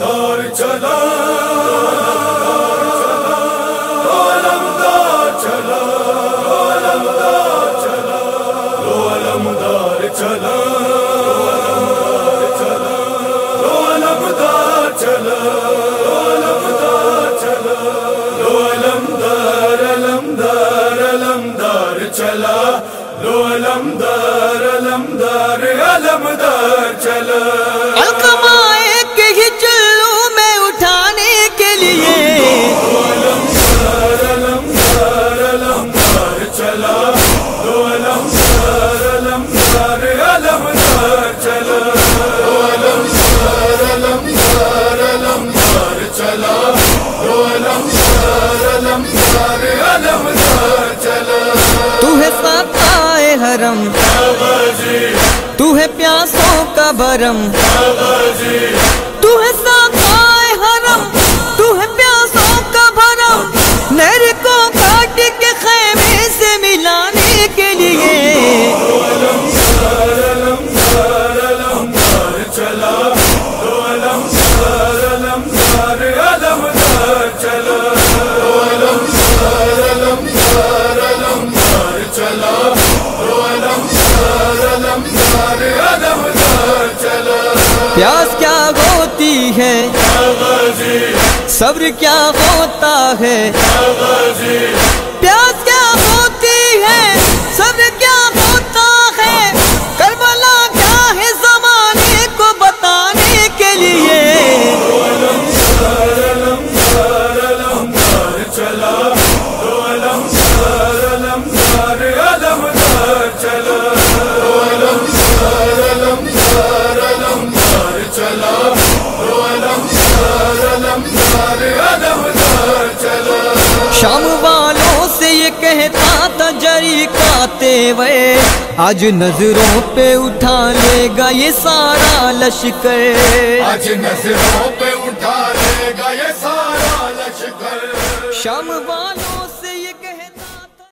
دار چلا دار چلا دار چلا دار چلا چلا لو علمدار علمدار علمدار چلا کرم تو ہے پیاسوں کا برم. پیاس کیا ہوتی ہے؟ صبر کیا ہوتا ہے؟ آتے وے آج نظروں پہ اٹھا لے گا یہ سارا لشکر۔ آج نظروں پہ